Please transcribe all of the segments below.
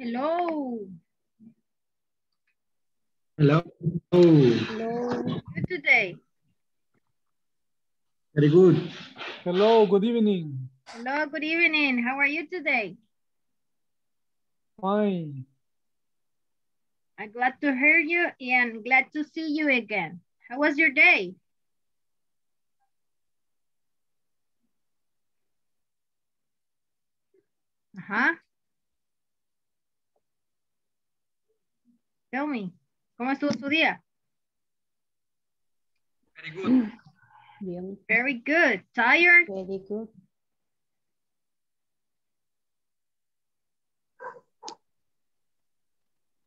Hello. Hello. Hello. Good today. Very good. Hello, good evening. Hello, good evening. How are you today? Fine. I'm glad to hear you and glad to see you again. How was your day? Ajá. Tell me, ¿cómo estuvo su día? Very good. Bien. Very good. Tired? Very good.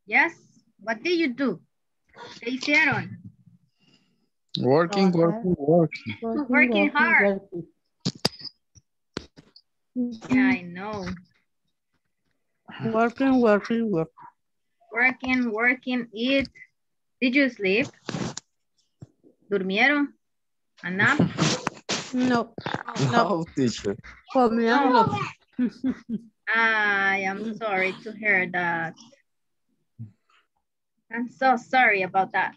Yes. What did you do? ¿Qué hicieron? Working, Trabajar. working, working. Working hard. working. Yeah, I know. Working, working, working. Working, working, eat. Did you sleep? ¿Durmieron? ¿A nap? No, No, teacher. comíamos. I am sorry to hear that. I'm so sorry about that.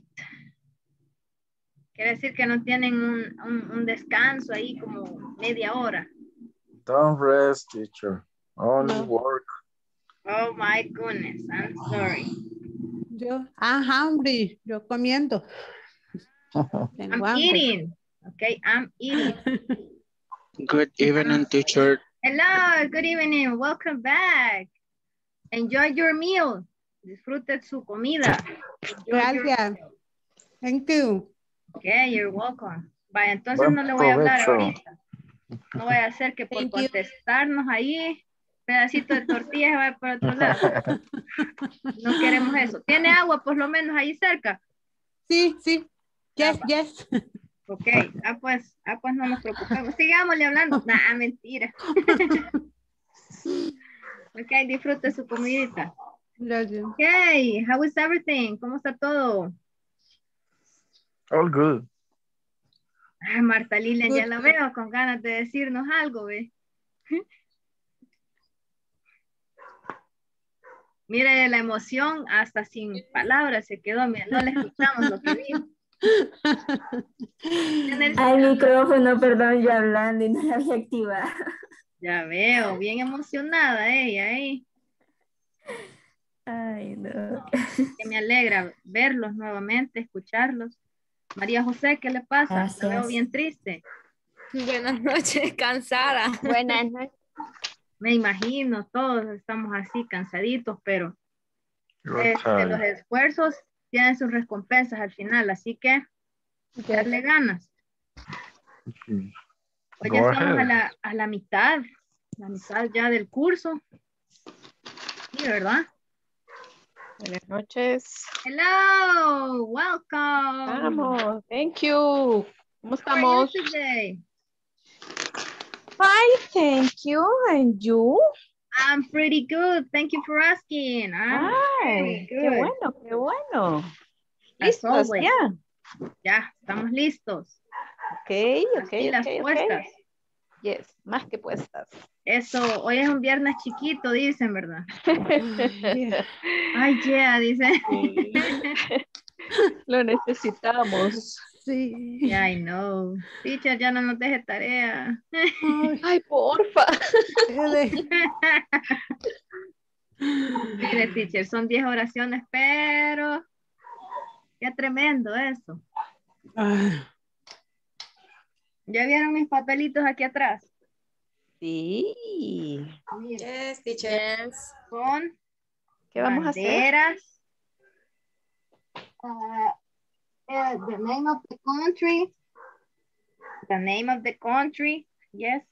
Quiere decir que no tienen un, un, un descanso ahí como media hora. Don't rest, teacher. Only No. work. Oh my goodness, I'm sorry. Yo, I'm hungry. Yo comiendo. I'm hambre. eating. Okay, I'm eating. Good evening, teacher. Hello, good evening. Welcome back. Enjoy your meal. Disfrute su comida. Gracias. Thank you. Okay, you're welcome. Vaya, entonces Buen no le voy a hablar provecho. ahorita. No voy a hacer que por Thank you. contestarnos ahí, pedacito de tortilla se va para otro lado. No queremos eso. ¿Tiene agua por lo menos ahí cerca? Sí, sí. Yes, va. yes. Ok, ah pues, ah pues no nos preocupemos. Sigámosle hablando. Nah, mentira. Ok, disfrute su comidita. Gracias. Ok, how is everything? ¿Cómo está todo? All good. Ah, Marta Lilian, ya la veo con ganas de decirnos algo, ¿ve? Mire la emoción, hasta sin palabras se quedó, mira, no le escuchamos lo que dijo. Al micrófono, perdón, ya hablando y no la había activado. Ya veo, bien emocionada ella, ¿eh? Ay, no. Que me alegra verlos nuevamente, escucharlos. María José, ¿qué le pasa? La veo Gracias. bien triste. Buenas noches, cansada. Buenas noches. Me imagino, todos estamos así cansaditos, pero este, tired. los esfuerzos tienen sus recompensas al final, así que darle ganas. Pues Go ya estamos a la, a la mitad, la mitad ya del curso. Sí, ¿verdad? Buenas noches. Hello, welcome. Vamos. Thank you. ¿Cómo How are you estamos? today? Fine, thank you. And you? I'm pretty good. Thank you for asking. I'm Ay, qué bueno, qué bueno. ¿Listos ya? Ya, estamos listos. Ok, ok, Aquí las ok, ok. puestas. Yes, más que puestas. Eso, hoy es un viernes chiquito, dicen, ¿verdad? Yeah. Ay, yeah, dicen. Sí. Lo necesitamos. Sí. I know. Teacher, ya no nos deje tarea. Ay, Ay, porfa. Mire, teacher, son 10 oraciones, pero qué tremendo eso. Ay, ¿Ya vieron mis papelitos aquí atrás? Sí. Mire, Yes, teacher. son ¿Qué vamos a hacer? banderas. Uh, uh, the name of the country. The name of the country, yes.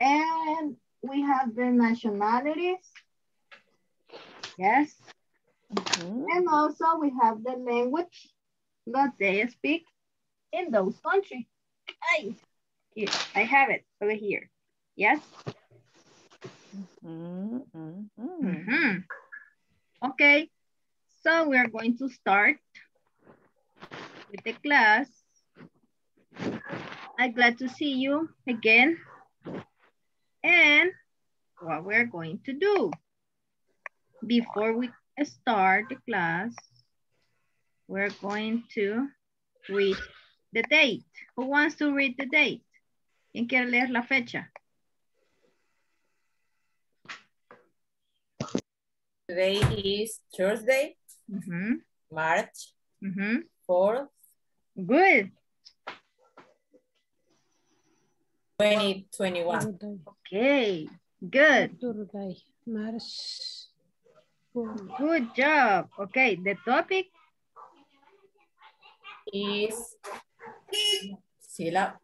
And we have the nationalities. Yes. Ujú. And also we have the language that they speak in those countries. Ay, here, I have it over here. Yes. Mm, mm, mm. Mhm. Okay, so we are going to start with the class. I'm glad to see you again. And what we're going to do. before we start the class, we're going to read the date. Who wants to read the date? ¿Quién quiere leer la fecha? Today is Thursday, Ujú, March mm-hmm. ujú. 4th, Good. 2021. Okay. Good. Saturday, March. Good job. Okay. The topic. Is syllab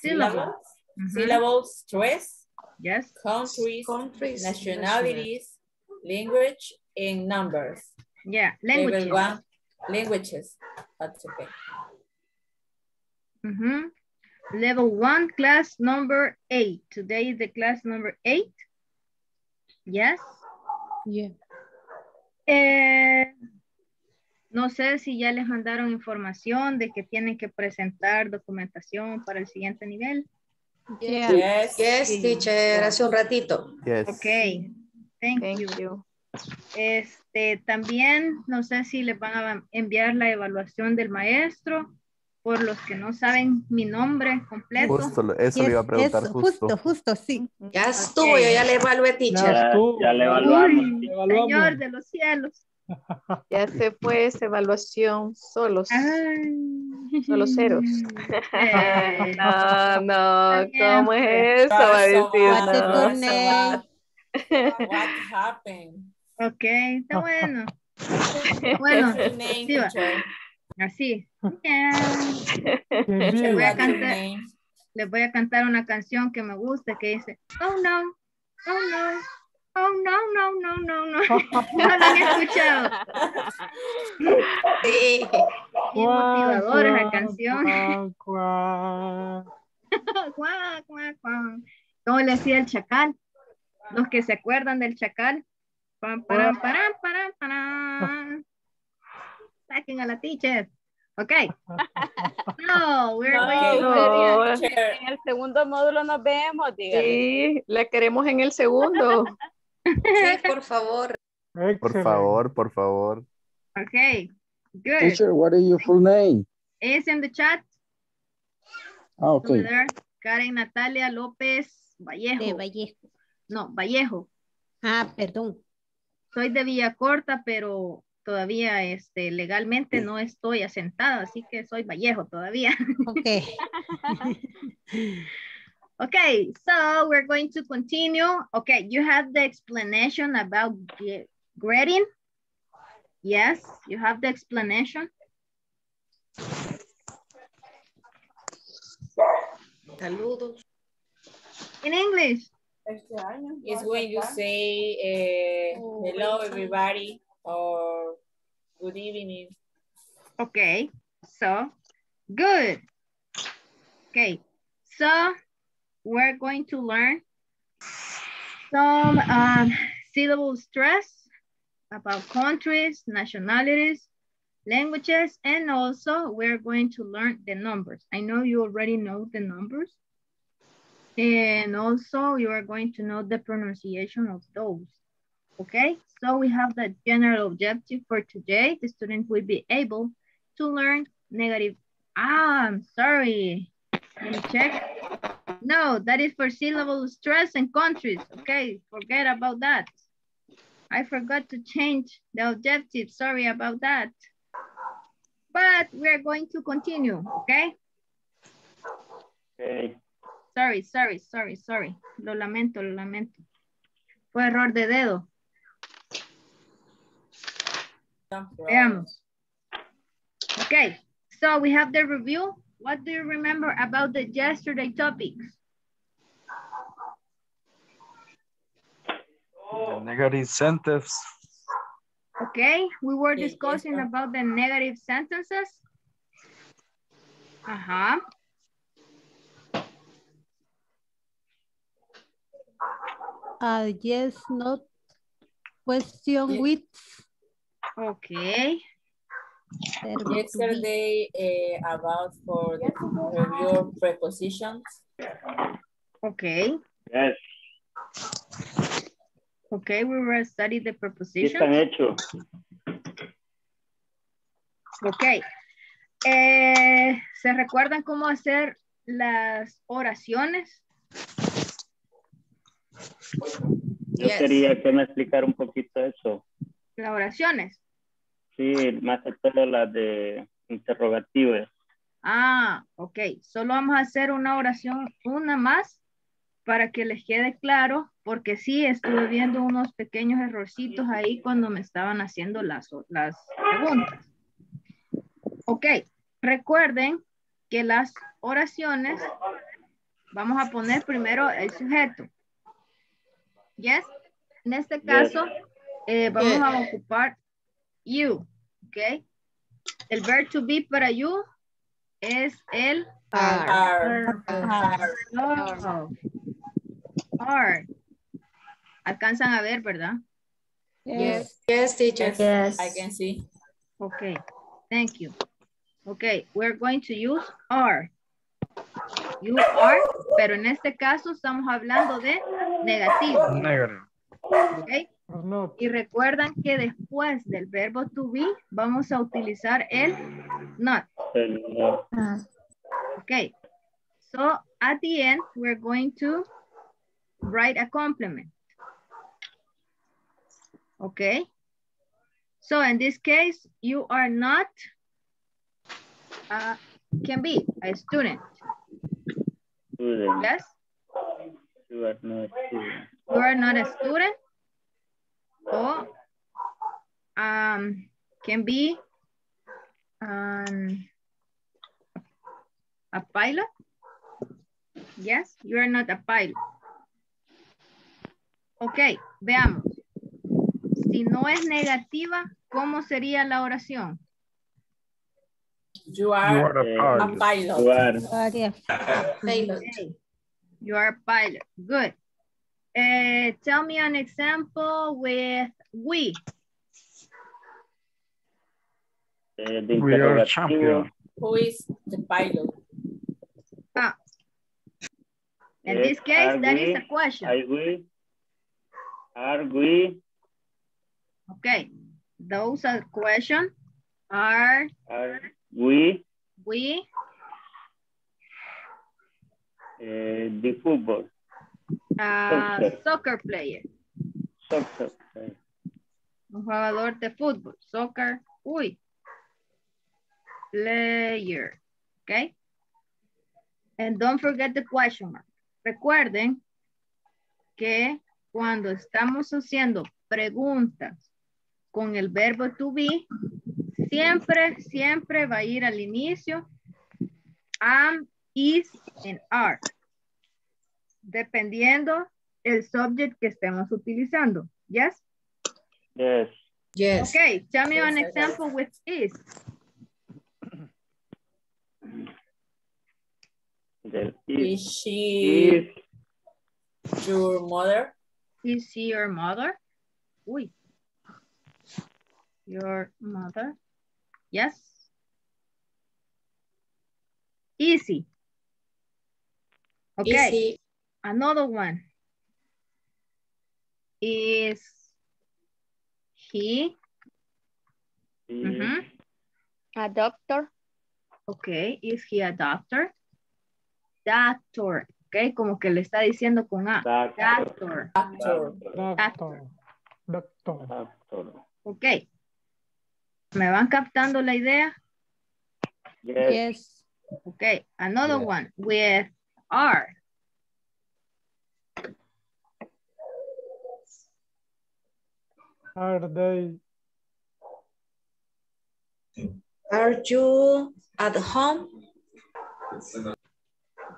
Syllable. syllables, Mhm. syllables, stress, Yes. countries, countries nationalities, language, and numbers. Yeah. Level one, languages. That's okay. Mhm. Level one, class number eight. Today is the class number eight. Yes. Yeah. Eh, no sé si ya les mandaron información de que tienen que presentar documentación para el siguiente nivel. Yeah. Yes. Yes, teacher, hace un ratito. Yes. Ok. Thank, Thank you. you. Este, también no sé si les van a enviar la evaluación del maestro. Por los que no saben mi nombre completo. Justo, eso le iba a preguntar eso, justo. justo, justo, sí. Ya estuvo, yo ya le evalué, teacher. Ya le evaluamos. Uy. Señor de los cielos. Ya se fue esa evaluación solos. Ay. Solo ceros. Eh, No, no, ¿cómo es eso? Va a decir, no. What happened? Ok, está bueno. Bueno, name, sí va. así. Yeah. Qué voy a cantar. Les voy a cantar una canción que me gusta que dice, oh no, oh no, oh no, no, no, no, no. No la han escuchado. Sí. Bien motivadora esa canción. ¿Cómo le hacía el chacal? Los que se acuerdan del chacal. Pam, param, param, param, param. Saquen a la teacher. Ok. No, we're No, going No. En el segundo módulo nos vemos, dígale. Sí, la queremos en el segundo. Sí, por favor. Por favor, por favor. Okay. Good. Teacher, what is your full name? Is in the chat. Ah, okay. there. Karen Natalia López Vallejo. De Vallejo. No, Vallejo. Ah, perdón. Soy de Villacorta, pero todavía este, legalmente no estoy asentada, así que soy Vallejo todavía. Ok. Okay, so we're going to continue. Okay, you have the explanation about grading. Yes, you have the explanation. Saludos. In English. It's when you say eh, hello everybody or good evening. Okay, so good. Okay, so we're going to learn some um, syllable stress about countries, nationalities, languages, and also we're going to learn the numbers. I know you already know the numbers. And also you are going to know the pronunciation of those. Okay, so we have the general objective for today. The student will be able to learn negative. Ah, I'm sorry. Let me check. No, that is for syllable stress and countries. Okay, forget about that. I forgot to change the objective. Sorry about that. But we're going to continue, okay? Okay. Sorry, sorry, sorry, sorry. Lo lamento, lo lamento. Fue error de dedo. Veamos. Okay, so we have the review. What do you remember about the yesterday topics? The negative sentence. Okay, we were discussing about the negative sentences. Ajá. Uh, yes, not question with. Okay. Yesterday eh, about for the review prepositions. Okay. Yes. Okay, we will study the prepositions. están hechos. Ok. Eh, ¿Se recuerdan cómo hacer las oraciones? Yo Yes. quería que me explicara un poquito eso. Las oraciones. Sí, más que todo las de interrogativos. Ah, ok. Solo vamos a hacer una oración, una más, para que les quede claro, porque sí estuve viendo unos pequeños errorcitos ahí cuando me estaban haciendo las, las preguntas. Ok, recuerden que las oraciones, vamos a poner primero el sujeto. Yes. En este caso, eh, vamos Yes. a ocupar you, ok. El verb to be para you es el Are. are. Are. Alcanzan a ver, ¿verdad? Yes, yes, teacher. Yes. I can see. Okay, thank you. Okay, we're going to use are. You are, pero en este caso estamos hablando de negativo, Negative. ¿ok? Y recuerdan que después del verbo to be vamos a utilizar el not, El- Ah, okay? So at the end, we're going to write a complement. Okay? So in this case, you are not, uh, can be a student, student. yes? You are not student. You are not a student. Or um, can be um, a pilot. Yes, you are not a pilot. Ok, veamos. Si no es negativa, ¿cómo sería la oración? You You are Eh, a a pilot. You pilot. are Área. Pilot. Okay. You are a pilot. Good. Uh, tell me an example with we. eh, We are champion. Who is the pilot? Ah. In Yes, this case, are that is we- a question. Are we? Are we? Okay. Those are question. Are Are we? we eh, the football. a Soccer. soccer player? Soccer. eh, Un jugador de fútbol. Soccer. Uy. Player. Okay. And don't forget the question mark. Recuerden que cuando estamos haciendo preguntas con el verbo to be, siempre, siempre va a ir al inicio am, is, and are. Dependiendo el subject que estemos utilizando. Yes? Yes. Yes. Okay, tell me an Yes, example with is. Is is, she is your mother? Is she your mother? Uy. Your mother? Yes. Easy. Okay, Easy. another one. Is he? Mhm. A doctor. Okay, is he a doctor? Doctor. Okay, como que le está diciendo con A. doctor. Doctor. Actor. Doctor. Doctor. Doctor. Ok. ¿Me van captando la idea? Yes. Yes. Ok. Another one with R. Are they? Are you at home?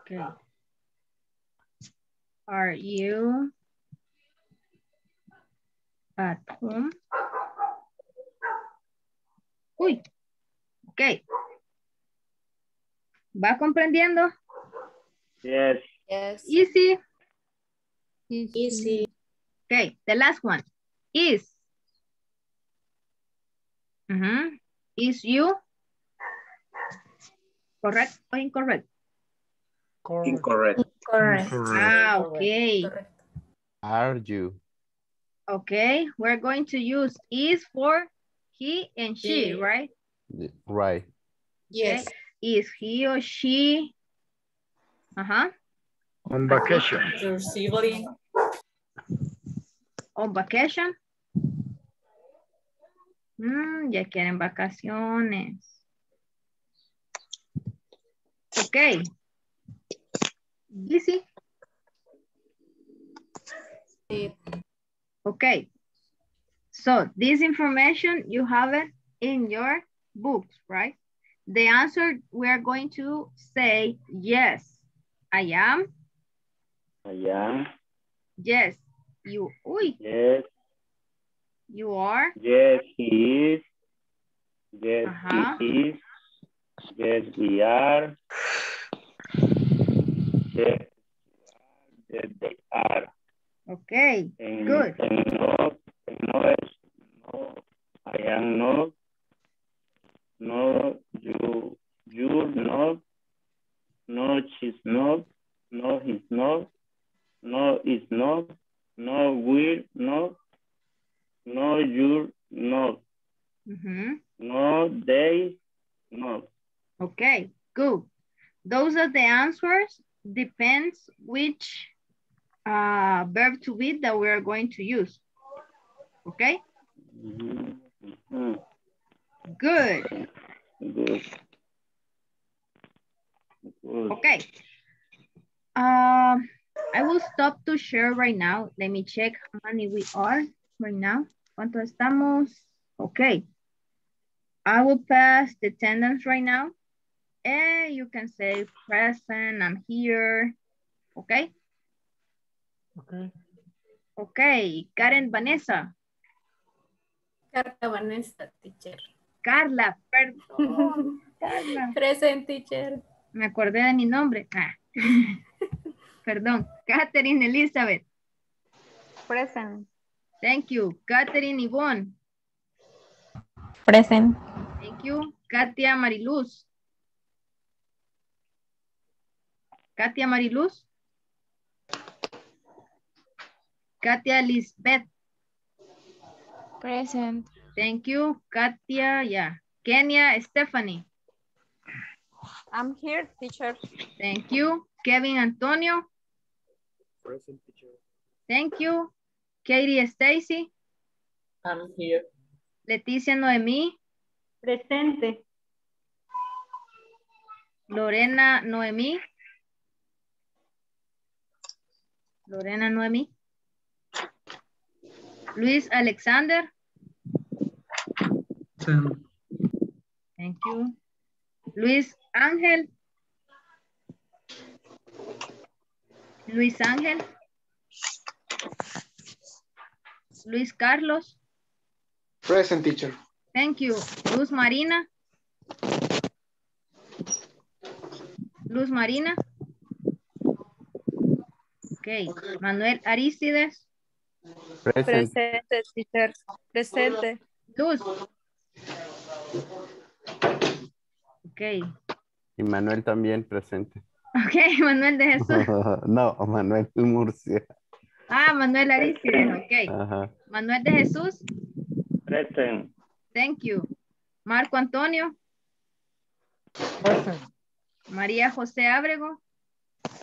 Okay. Are you at home? Uy. Ok. ¿Va comprendiendo? Yes. Yes. Easy. Easy. Okay. The last one. Is. Mm -hmm. Is you correct or incorrect? Incorrect. correct. Ah, ok. Correct. Are you? Okay, we're going to use is for he and she, He. right? Right. Yes. Is he or she? Uh-huh. On vacation. Your sibling. On vacation. Mm, ya quieren vacaciones. Ok. Easy. Okay. So this information, you have it in your books, right? The answer, we're going to say yes. I am. I am. Yes. You, uy, Yes. you are. Yes, he is. Yes, Ajá. he uh-huh. is. Yes, we are. Yes, yes, they are. Okay. En, Good. en no, en no no, I am not. No, you, you're not. No, she's not. No, he's not. No, it's not. No, we're not. No, you're not. Mhm. No, they not. Okay, good. Those are the answers. Depends which uh, verb to be that we're going to use. Okay, Mhm, mhm, good. Good. Okay. Um, I will stop to share right now. Let me check how many we are right now. ¿Cuánto estamos? Okay. I will pass the attendance right now. And you can say present, I'm here. Okay? Okay. Okay. Karen Vanessa. Carta Vanessa, teacher. Carla, perdón. Carla. Present, teacher. Me acordé de mi nombre. Ah. Perdón. Catherine Elizabeth. Present. Thank you. Catherine Yvonne. Present. Thank you. Katia Mariluz. Katia Mariluz. Katia Lisbeth. Present. Thank you. Katia, yeah. Kenya Stephanie. I'm here, teacher. Thank you. Kevin Antonio. Present teacher. Thank you. Katie Stacy. I'm here. Leticia Noemí. Presente. Lorena Noemí. Lorena Noemí. Luis Alexander. Thank you. Luis Ángel. Luis Ángel. Luis Carlos. Present teacher. Thank you. Luz Marina. Luz Marina. Okay. Manuel Aristides. Present. Presente, teacher. Presente. Luz. Ok. Y Manuel también presente. Ok, Manuel de Jesús. no, Manuel Murcia. Ah, Manuel Aristides. Ok. Ajá. Manuel de Jesús. Present. Thank you. Marco Antonio. Present. María José Ábrego.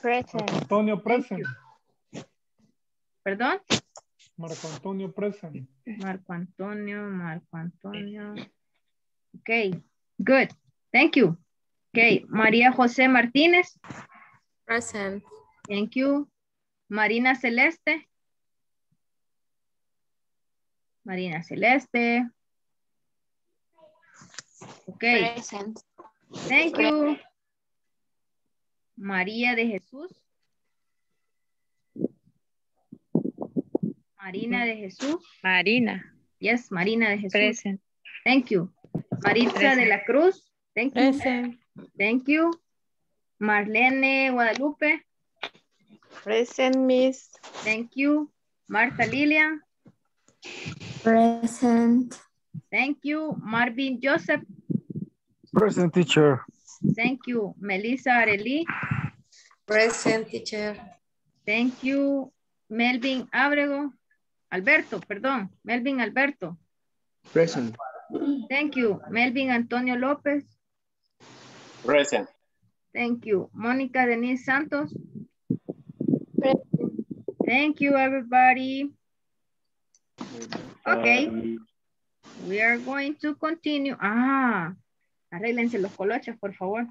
Present. Antonio present. Perdón. Marco Antonio present. Marco Antonio, Marco Antonio. Ok, good. Thank you. Ok, María José Martínez. Present. Thank you. Marina Celeste. Marina Celeste. Ok, Present. thank you. María de Jesús. Marina de Jesús. Marina. Yes, Marina de Jesús. Present. Thank you. Maritza de la Cruz. Thank you. Present. Thank you. Marlene Guadalupe. Present, Miss. Thank you. Marta Lilian. Present. Thank you. Marvin Joseph. Present teacher. Thank you. Melissa Areli. Present teacher. Thank you. Melvin Abrego. Alberto, perdón. Melvin Alberto. Present. Thank you. Melvin Antonio López. Present. Thank you. Mónica Denise Santos. Thank you, everybody. Okay. Um, We are going to continue. Ah, arréglense los coloches, por favor.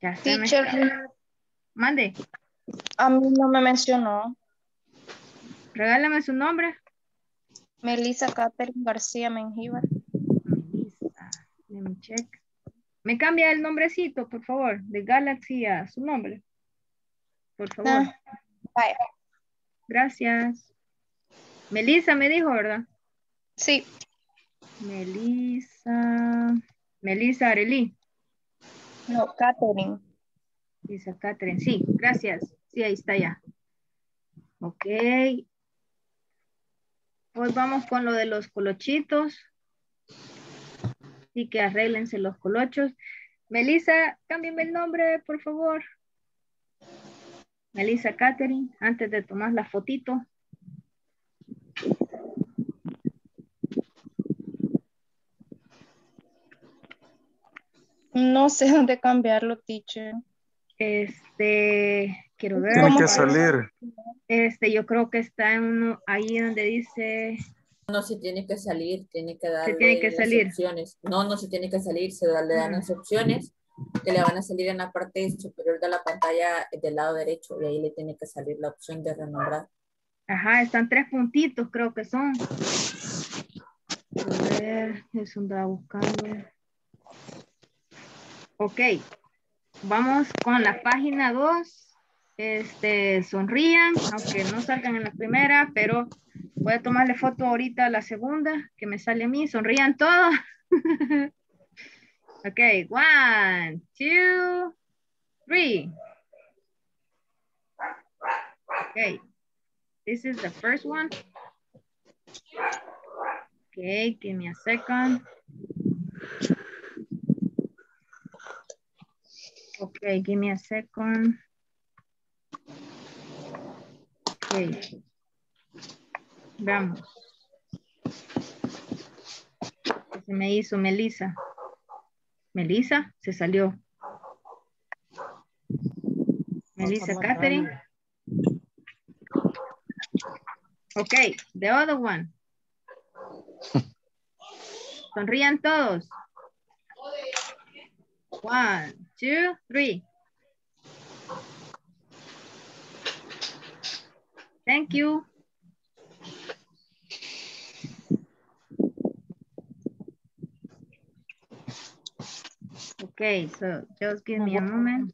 Ya se me- Teacher, Mande, a mí no me mencionó. regálame su nombre. Melissa Catherine García Mengíbar. Melissa, let me check. Me cambia el nombrecito, por favor, de Galaxy a su nombre. Por favor. Ah, vaya. Gracias. Melissa me dijo, ¿verdad? Sí, Melissa. Melissa Arely. no, Catherine. Melissa Catherine. Sí, gracias. Sí, ahí está ya. Ok. Hoy vamos con lo de los colochitos. Así que arréglense los colochos. Melissa, cámbiame el nombre, por favor. Melissa Catherine, antes de tomar la fotito. No sé dónde cambiarlo, teacher. Este, quiero ver. Tiene ¿Cómo que que? salir. Este, yo creo que está en uno, ahí donde dice, No se tiene que salir, tiene que darle tiene que las salir. opciones. No, no se tiene que salir, se da- le dan las opciones que le van a salir en la parte superior de la pantalla del lado derecho y ahí le tiene que salir la opción de renombrar. ajá, están tres puntitos, creo que son. A ver, eso andaba buscando. Ok, vamos con la página 2. Este, sonrían, aunque no salgan en la primera, pero voy a tomarle foto ahorita a la segunda, que me sale a mí. Sonrían todos. ok, one, two, three. Okay, this is the first one. Okay, give me a second. Okay, give me a second. Vamos. ¿Qué se me hizo Melissa? Melissa se salió. Melissa Catherine. Okay, the other one. Sonrían todos. One, two, three. Thank you. Okay, so just give me a moment.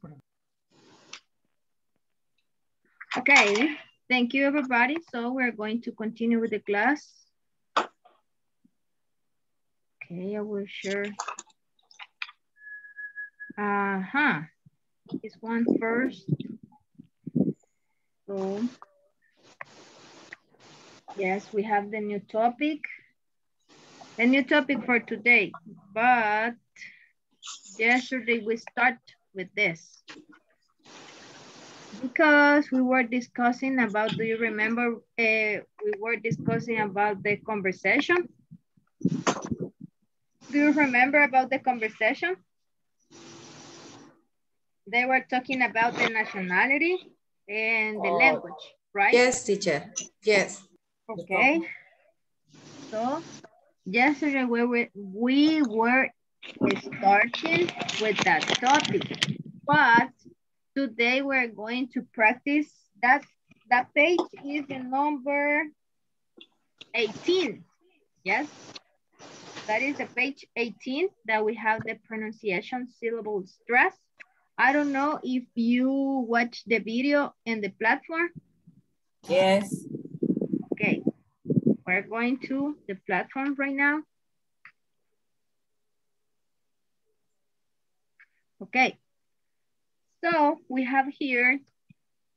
Okay, thank you everybody. So we're going to continue with the class. Okay, I will share. Uh-huh. This one first. So, yes, we have the new topic. The new topic for today, but yesterday we start with this. Because we were discussing about, do you remember, uh, we were discussing about the conversation? Do you remember about the conversation? They were talking about the nationality and the Oh. language, right? Yes, teacher. Yes. Okay. So yesterday we were, we were starting with that topic, but today we're going to practice that, that page is the number 18, yes? That is the page 18 that we have the pronunciation syllable stress. I don't know if you watch the video in the platform. Yes. We're going to the platform right now. Okay, so we have here,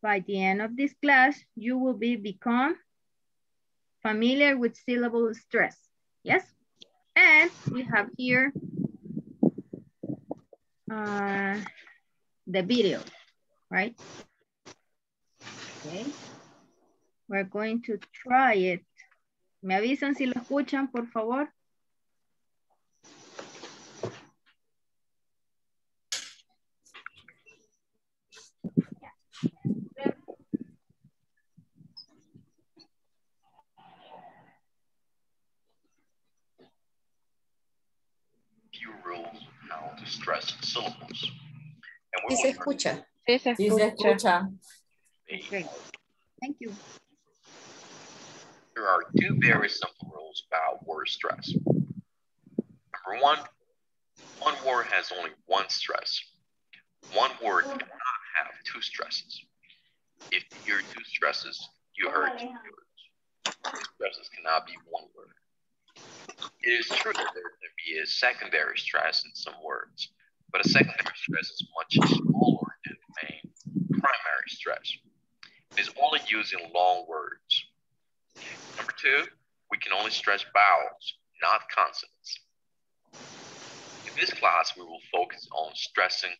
by the end of this class, you will be become familiar with syllable stress, yes? And we have here uh, the video, right? Okay, we're going to try it Me avisan si lo escuchan, por favor. Sí se escucha. Sí, se Sí se escucha. escucha. Okay. Thank you. There are two very simple rules about word stress. Number one, one word has only one stress. One word cannot have two stresses. If you hear two stresses, you heard two words. Two stresses cannot be one word. It is true that there can be a secondary stress in some words, but a secondary stress is much smaller than the main primary stress. It is only used in long words. Number two, we can only stress vowels, not consonants. In this class, we will focus on stressing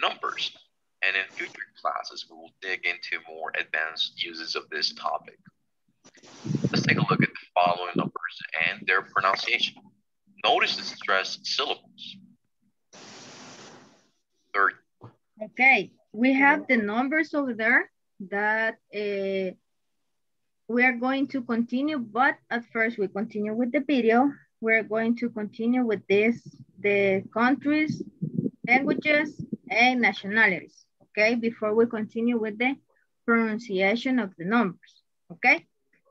numbers, and in future classes, we will dig into more advanced uses of this topic. Let's take a look at the following numbers and their pronunciation. Notice the stressed syllables. 30, Okay, we have the numbers over there that uh, we are going to continue, but at first we continue with the video. We're going to continue with this, the countries, languages, and nationalities, okay? Before we continue with the pronunciation of the numbers, okay?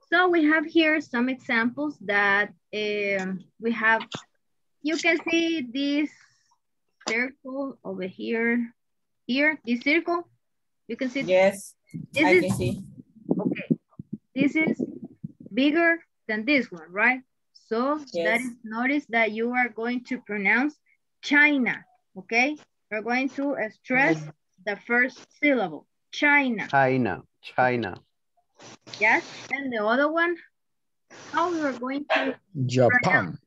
So we have here some examples that um, we have, you can see this circle over here, here, this circle, you can see. Yes, This I is, can see. Okay, this is bigger than this one, right? So that Yes. is, notice that you are going to pronounce China, okay? We're going to stress the first syllable, China, China, China, yes? And the other one, how we are going to, Japan.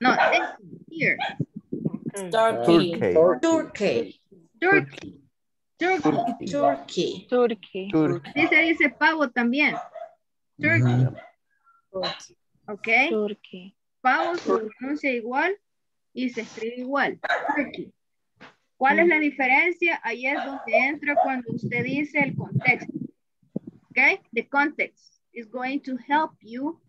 no, this here, Turkey. Turkey, Turkey. Turkey, Turkey. Turkey. Turkey. Turkey, Sí se dice pavo también, Turkey, ok? Turkey. Pavo se pronuncia igual y se escribe igual. Turkey. ¿Cuál es la diferencia? Ahí es donde entra cuando usted dice el contexto. Okay? The context is going to help you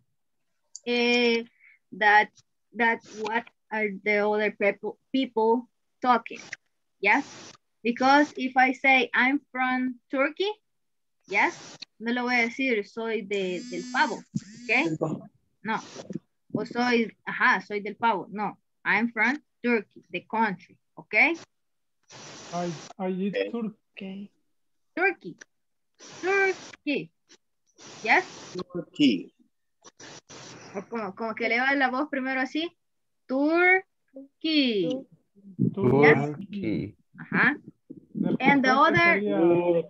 eh, that that what are the other people people talking. Yes? Because if I say I'm from Turkey, yes, no le voy a decir soy de, del pavo. Okay? No. O soy, ajá, soy del pavo. No. I'm from Turkey, the country. Okay? I, I eat turkey. Turkey. Turkey. Yes? Turkey. O como, como que eleva la voz primero así. Turkey. Turkey, Ajá. And the other-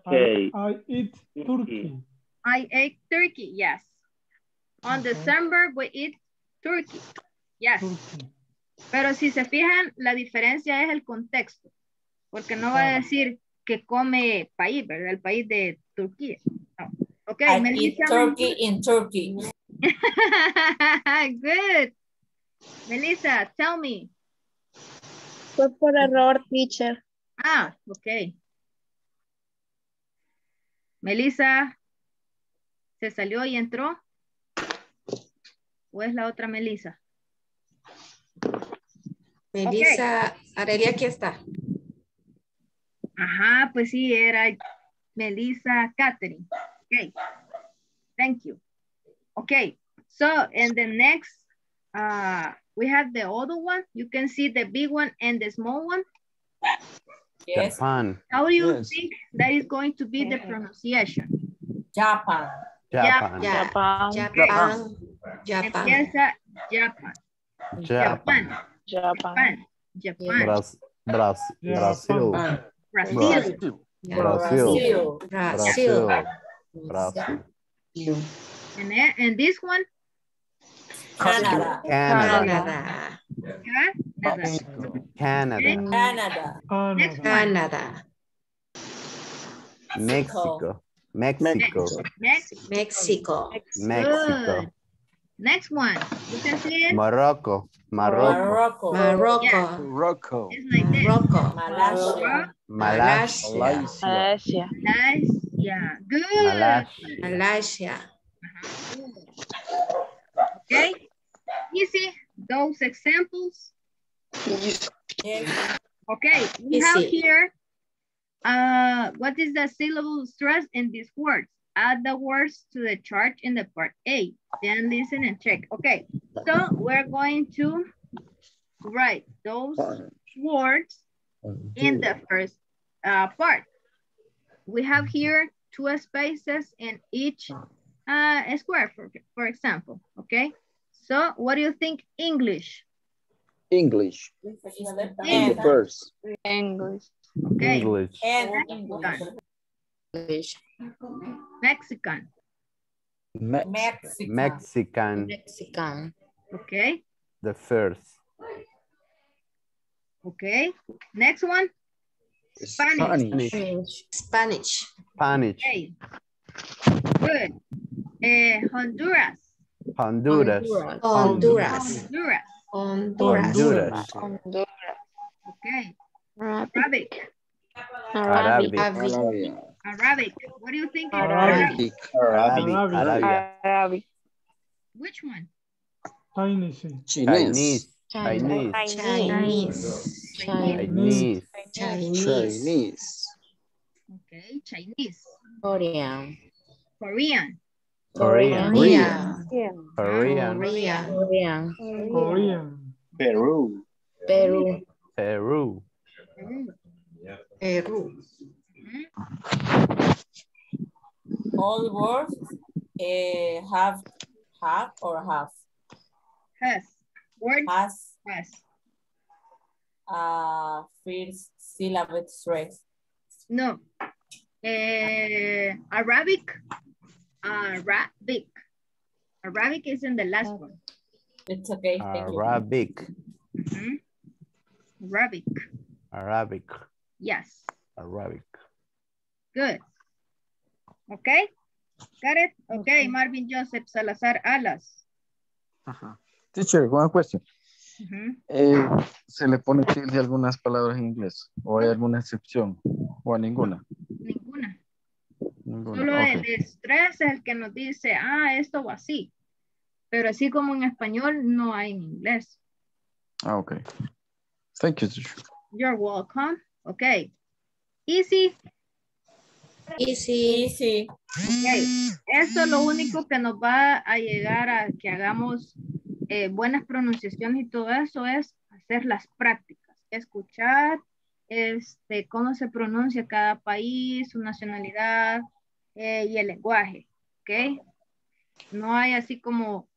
Okay. I, I eat turkey. I ate turkey. Yes. On Okay. December we eat turkey. Yes. Turkey. Pero si se fijan, la diferencia es el contexto. Porque no va a decir que come país, ¿verdad? El país de Turquía. No. Ok, I eat Melissa. turkey in Turkey. Good. Melissa, tell me. Fue por error, teacher. Ah, ok. Melissa, ¿se salió y entró? ¿O es la otra Melissa? Melissa, Arelia, aquí está. Ajá, pues sí, era Melissa Catherine. Okay. Thank you. Okay, so in the next, uh, we have the other one. You can see the big one and the small one. Yes. Japan, How do you Yes. think that is going to be the pronunciation? Japan. Japan, Ya. Japan. Japan. Japan. Uh, Japan. Japan, Japan. Japan. Japan. Bras, Bras, Brasil, Brazil. Brasil, Brasil. Brasil, And, then- and this one, Canada. Canada, Canada. Canada. Canada, Next one, Canada. Mexico, Mexico, Mexico. Mexico. Mexico, Next one. You can see it. Morocco. Morocco. Morocco. Morocco. Morocco. It's like this. Morocco. Malaysia. Malaysia. Malaysia. Malaysia. Nice. Good. Malaysia. Malaysia. Uh-huh. Okay. Easy. Those examples. Yes. Okay. We have here. Uh, what is the syllable stress in these words? Add the words to the chart in the part A. Then listen and check. Okay. So we're going to write those words in the first uh, part. We have here two spaces in each uh, square, for, for example, okay? So what do you think English? English. And, The first. English. okay, English. Mexican, English. Mexican, Me- Mexico. Mexican. Mexican. okay, The first. okay. Next one, Spanish, Spanish. Spanish. Spanish. okay. Good. Eh, Honduras, Honduras. Honduras. Honduras. Honduras. Honduras. Honduras. Okay. Arabic. Arabic. Arabic. Arabic. What do you think? Arabic. Arabic. Arabic. Arabic. Which one? Chinese. Chinese. Chinese. Chinese. Chinese. Chinese. Chinese. Okay, Chinese. Korean. Korean. Korean. Korean. Korean. Korean. Korean. Korean. Peru. Peru. Peru. Peru. All words eh, have have or have has, word has has. a first syllable stress. No. Eh, Arabic. Arabic. Arabic is in the last one. It's okay. Arabic. Mhm. Arabic. Arabic. Yes. Arabic. Good. Okay. Got it? Okay. Marvin Joseph Salazar Alas. Ajá. Teacher, one question. Ujú. Eh, ¿Se le pone tilde a algunas palabras en inglés? ¿O hay alguna excepción? ¿O a ninguna? Ninguna. Ninguna. Solo el ok. estrés es el que nos dice, ah, esto o así. Pero así como en español no hay en inglés. Ah, ok. Thank you, teacher. You're welcome. Okay. Easy. Easy. Easy. Okay. Esto es lo único que nos va a llegar a que hagamos eh, buenas pronunciaciones y todo eso es hacer las prácticas. Escuchar este, cómo se pronuncia cada país, su nacionalidad eh, y el lenguaje. ¿Ok? No hay así como,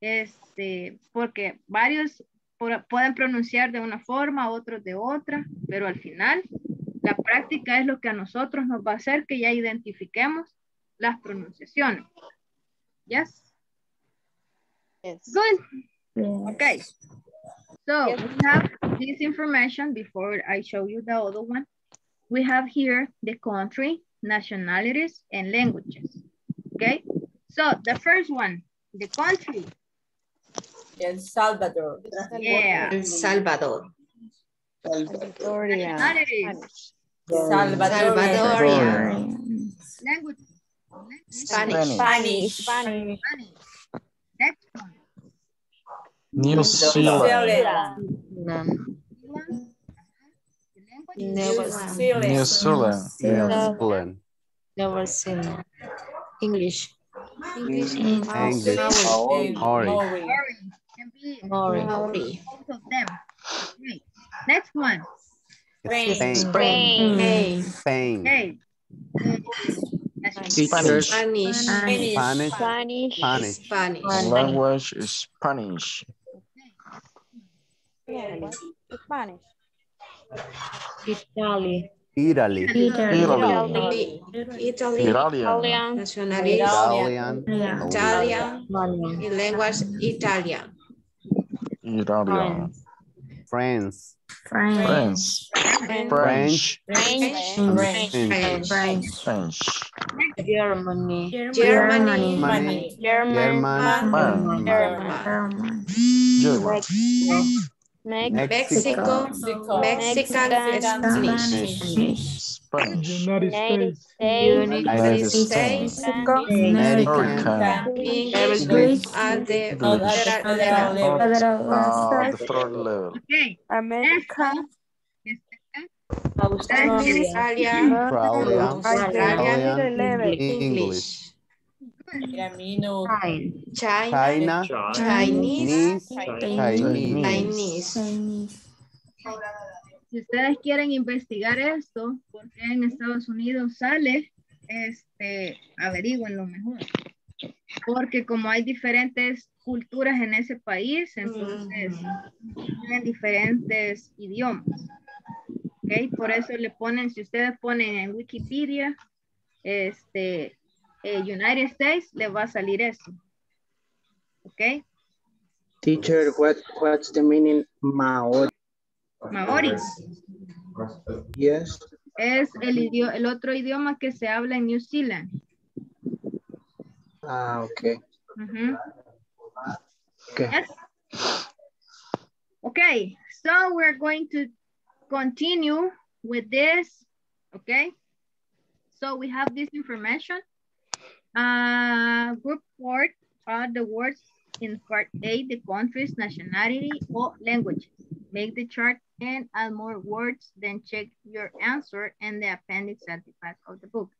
este, porque varios por- pueden pronunciar de una forma, otros de otra, pero al final la práctica es lo que a nosotros nos va a hacer que ya identifiquemos las pronunciaciones. Yes? Good. Okay. So we have this information before I show you the other one. We have here the country, nationalities, and languages. Okay. So the first one, the country. El Salvador. Yeah. El Salvador. Salvadorian. Nationalities. Salvadorian. Language. Spanish. Spanish. Spanish. Next one. New Zealand. New Zealand. New Zealand. New Zealand. Never seen. English. English. English. Maori. Maori. Orange. Can be Maori. both of them. Okay. Next one. Spain. Spain. Spain. Okay. Spanish. Spanish. Spanish. Spanish. Spanish. Spanish. Language is Spanish. Spanish. Italy. Italy. Italy. Italy. Italian. Italian. Italian. Italian. Y lenguas Italian. Italian. France. French. French. French. French. French. Germany. Germany. Germany. German. Mexico, Mexico, Mexico Mexican, Mexican Spanish, Spanish, Spanish, United States, United Mexico, America, English. At the federal level. Ah, okay, America, Australia, Australia, Australia, English. China. China. Chinese. Chinese. Chinese. Si ustedes quieren investigar esto, porque en Estados Unidos sale, este, averigüenlo mejor. Porque como hay diferentes culturas en ese país, entonces tienen diferentes idiomas. ¿Ok? Por eso le ponen, si ustedes ponen en Wikipedia, este, eh, United States, le va a salir eso. ¿Ok? Teacher, what what's the meaning Maori? Maori. Yes. Es el, idio- el otro idioma que se habla en New Zealand. Ah, okay. Ujú. Okay. Yes. Okay, so we're going to continue with this. Okay, so we have this information. Uh, group four are the words in part A, the country's nationality or languages. Make the chart and add more words, then check your answer and the appendix at the back of the book.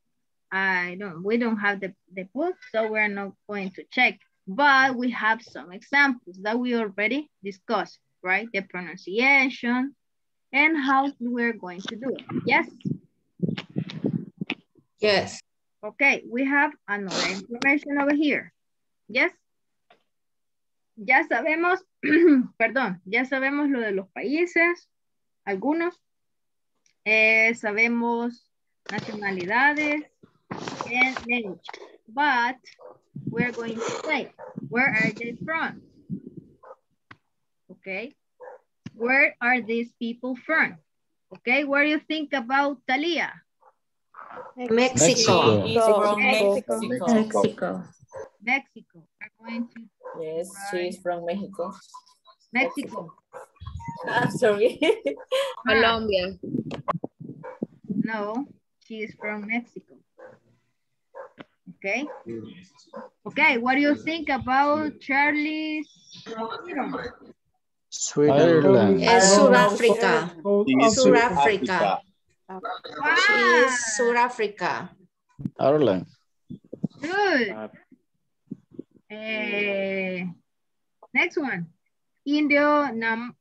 I don't, we don't have the, the book, so we're not going to check, but we have some examples that we already discussed, right? The pronunciation and how we're going to do it. Yes? Yes. Okay, we have another information over here. Yes? Ya sabemos, perdón, ya sabemos lo de los países, algunos. Eh, sabemos nacionalidades and language. But we're going to say, where are they from? Okay. Where are these people from? Okay, what do you think about Talia? Mexico. Mexico. Mexico. Mexico. We're going to Yes, she's from Mexico. Mexico. I'm sorry. Colombia. No, she is from Mexico. Okay. Okay, what do you think about Charlie's hero? Ireland. Es Sudáfrica. South Sudáfrica. Wow, She is Sudáfrica. Ireland. good. Eh, next one. Indio Nam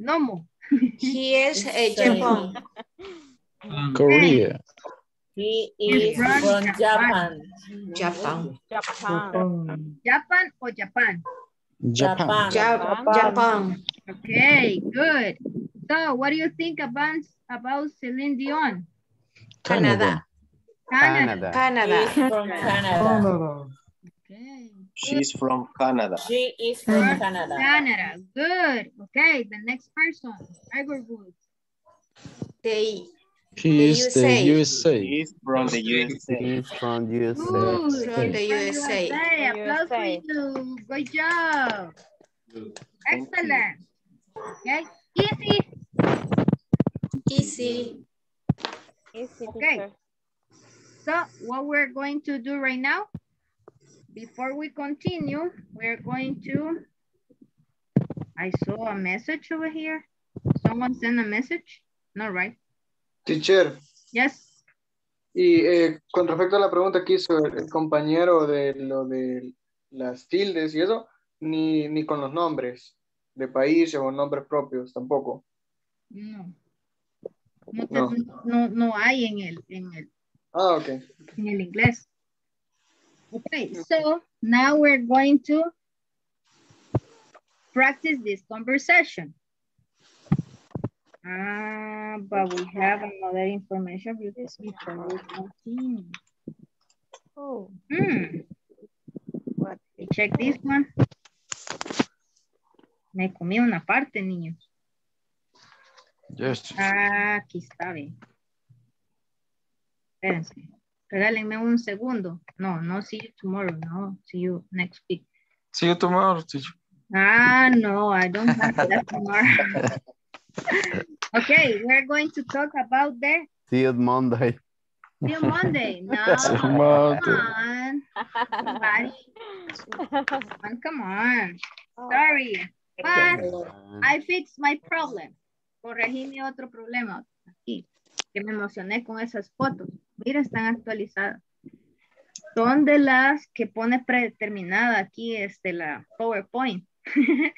Nomo. He is a Japan. Korea. He is from from Japan. Japan. Japan. Japan or Japan? Japan. Ja- Japan. Okay, good. So what do you think about, about Celine Dion? Canada. Canada. Canada. Canada. She's from Canada. Canada. Okay. She's from Canada. She is from Canada. Canada. Good. Okay, the next person. Tiger Woods. They He is from the USA. USA. She's from the USA. He's from the USA. from the USA. Applause for you. Good job. Excellent. Okay. Easy. Easy. Easy, Okay. So what we're going to do right now, before we continue, we're going to, I saw a message over here. Someone sent a message? No, right? Teacher, Yes. y eh, con respecto a la pregunta que hizo el, el compañero de lo de las tildes y eso, ni, ni con los nombres de países o nombres propios tampoco. No. No, te- No. no, no hay en el, en el, Ah, ok. en el inglés. Okay, so now we're going to practice this conversation. Ah, but we have another information because before we continue. Oh, Hmm. what? Check this one. Me comí una parte, niños. Yes. Aquí está bien. Espérense. Regálenme un segundo. No, no see you tomorrow. No, see you next week. See you tomorrow, teacher. Ah, no, I don't have that tomorrow. okay, we're going to talk about the See you Monday. till Monday. No, See you come Monday. on. Come on, come on. Sorry. But I fixed my problem. Corregí mi otro problema aquí. Que me emocioné con esas fotos. Mira, están actualizadas. Son de las que pone predeterminada aquí este, la PowerPoint.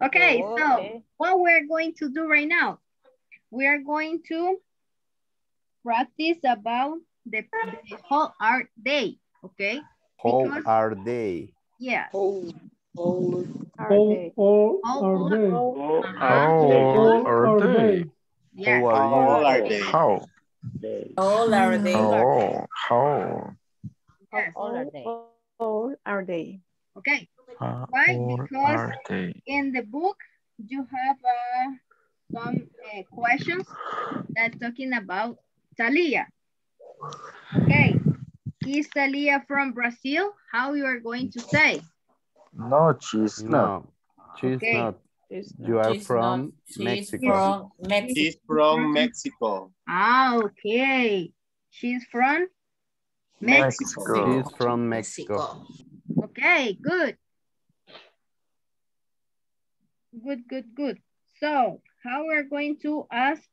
okay, Oh, so okay. what we're going to do right now, we are going to practice about the, the whole art day, okay? Because- are they? Yeah. All, all, All, all All- are they? Oh, How are All they? Yeah. How are All you? are they? How? All are they. How? How? Yes. All are they? All are they? Okay. How Why? Because are they? in the book you have uh, some uh, questions that talking about Talia. Okay. Is Talia from Brazil? How you are going to say? No, she's not. No, she's Okay. not. She's You are She's from not- she's Mexico. from Mexico. She's from Mexico. Ah, okay. She's from Mexico. Mexico. She's from Mexico. Okay, good. Good, good, good. So how we're going to ask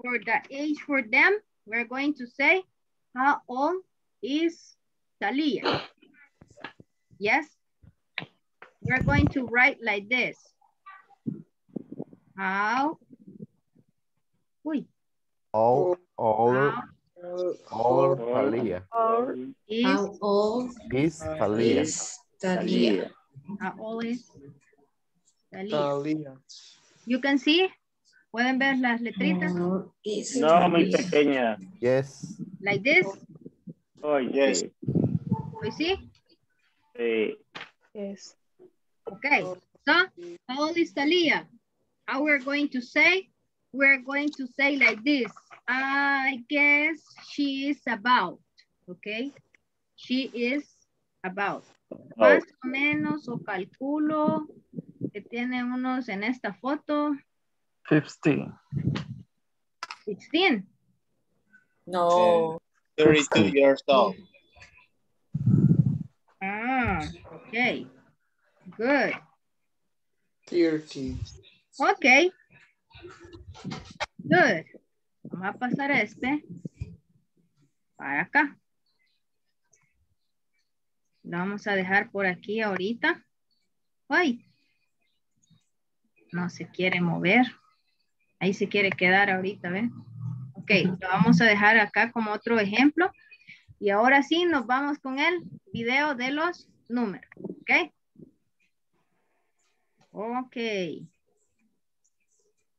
for the age for them, we're going to say, how old is Talia? Yes? We're going to write like this. How, uy, All, all, how all Talia. is, How old Is Talia. is Talia? how old is Talia? Talia. You can see, pueden ver las letritas How is No, muy Talia? pequeña. Yes. like this. Oh, Yes. sí. You see? Sí. Yes. Okay, so how old is Talia? How we're going to say? We're going to say like this. I guess she is about, okay? She is about. Más o menos o calculo que tiene unos en esta foto, 15. 16. No. 32 years old. Ah, okay. Good. 30. Ok. Good. Vamos a pasar este para acá. Lo vamos a dejar por aquí ahorita. Ay. No se quiere mover. Ahí se quiere quedar ahorita, ¿ven? Ok, lo vamos a dejar acá como otro ejemplo. Y ahora sí, nos vamos con el video de los números. ¿Ok? Ok.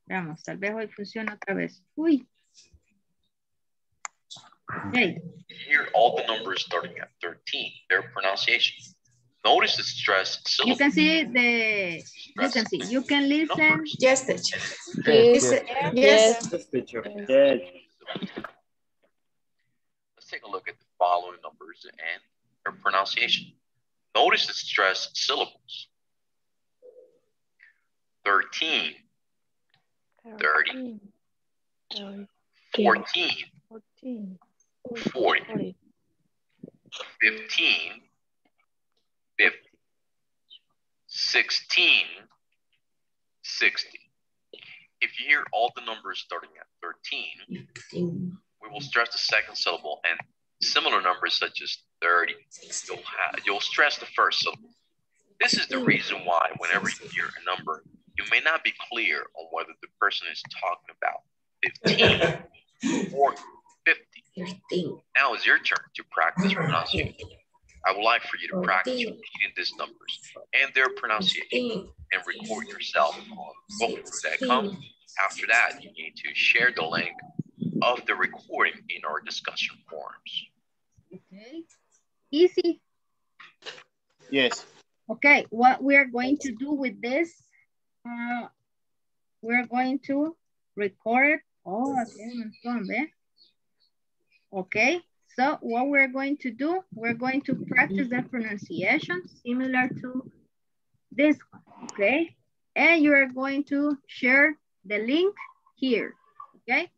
Veamos, tal vez hoy funciona otra vez. Uy. Okay. Here, all the numbers starting at 13, their pronunciation. Notice the stress You syllable. can see the, you can see, you can listen. Yes, teacher. Yes. Yes. Yes. Yes, teacher. Yes. Let's take a look at the following numbers and their pronunciation. Notice the stress syllables. 13, 30, 14, 14. 40, 15, 50, 16, 60. If you hear all the numbers starting at 13, we will stress the second syllable and similar numbers such as 30, you'll, have, you'll stress the first syllable. This is the reason why whenever you hear a number, you may not be clear on whether the person is talking about 15 or 50. 15. Now is your turn to practice pronunciation. I would like for you to practice repeating these numbers and their pronunciation and record yourself on bookroom.com. After that, you need to share the link of the recording in our discussion forums. Okay. Easy. Yes. Okay, what we're going to do with this, uh, we're going to recorded. Oh, ¿ve? Okay, so what we're going to do, we're going to practice the pronunciation similar to this one, okay? And you are going to share the link here, okay?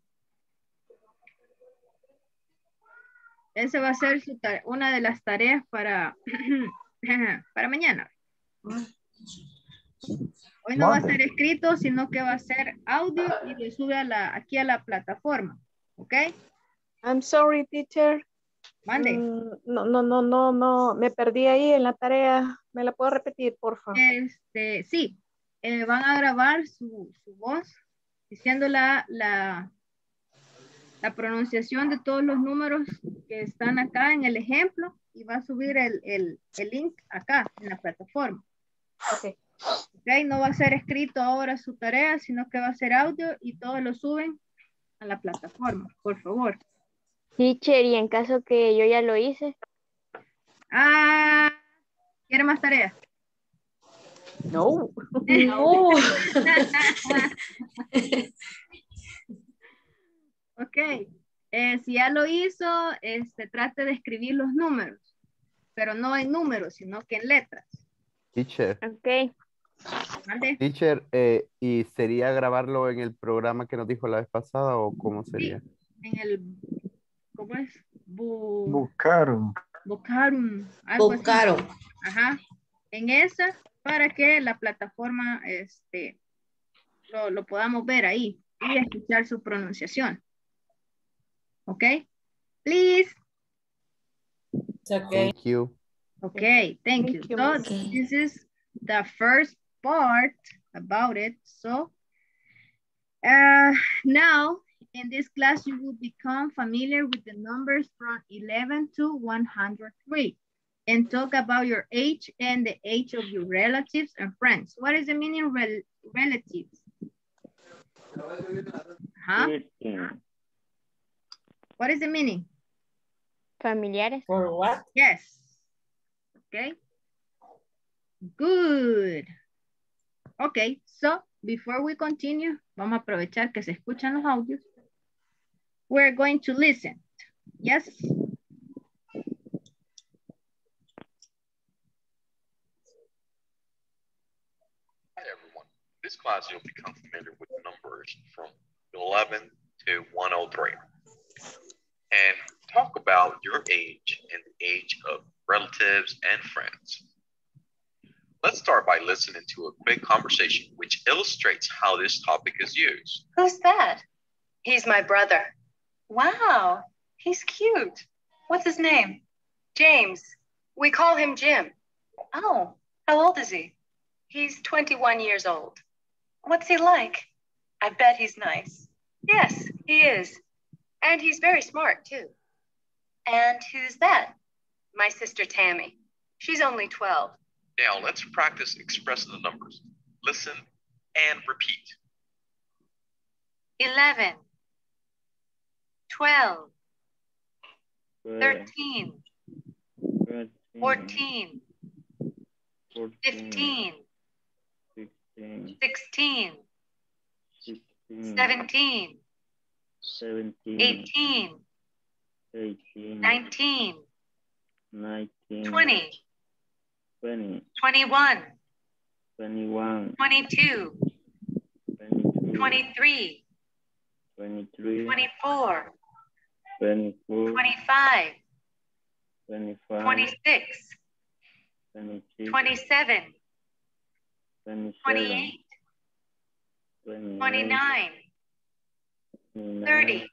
Esa va a ser una de las tareas para, para mañana. Hoy no va a ser escrito, sino que va a ser audio y le sube a la, aquí a la plataforma, ¿ok? I'm sorry, teacher. Mande. Mm, No, no, no, no, no. Me perdí ahí en la tarea. ¿Me la puedo repetir, por favor? Este, sí, eh, van a grabar su, su voz diciendo la, la, la pronunciación de todos los números que están acá en el ejemplo y va a subir el, el, el link acá en la plataforma. Ok. Ok, no va a ser escrito ahora su tarea, sino que va a ser audio y todos lo suben a la plataforma, por favor. Teacher, y en caso que yo ya lo hice. Ah, ¿quiere más tareas? No. No. ok. Eh, si ya lo hizo, este, trate de escribir los números, pero no en números, sino que en letras. Teacher, Ok. ¿Vale? teacher, eh, ¿y sería grabarlo en el programa que nos dijo la vez pasada o cómo sería? En el, ¿cómo es? Bu, Buscaron. Bocarum. algo así. Bocarum. Ajá. En esa, para que la plataforma, este, lo, lo podamos ver ahí y escuchar su pronunciación. ¿Ok? Please. Thank you. Okay, thank, you. Thank you, So this is the first part about it. So uh, now in this class, you will become familiar with the numbers from 11 to 103 and talk about your age and the age of your relatives and friends. What is the meaning rel relatives? Huh? What is the meaning? Familiares. For what? Yes. Okay. Good. Okay, so before we continue, vamos a aprovechar que se escuchan los audios. We're going to listen. Yes. Hi, everyone. This class, you'll become familiar with numbers from 11 to 103 and talk about your age and the age of relatives and friends. Let's start by listening to a quick conversation which illustrates how this topic is used. Who's that? He's my brother. Wow, he's cute. What's his name? James. We call him Jim. Oh, how old is he? He's 21 years old. What's he like? I bet he's nice. Yes, he is. And he's very smart, too. And who's that? My sister Tammy. She's only 12. Now, let's practice expressing the numbers. Listen and repeat. 11, 12, 13, thirteen, 14, fourteen, 15, sixteen, 16, sixteen, 17, seventeen, 18, eighteen, 19, nineteen, 20, 20, 21, 21, 22, 22, 23, 23, 24, 24, 25, 25, 26, 26, 27, 27, 28, 29, 29, 30,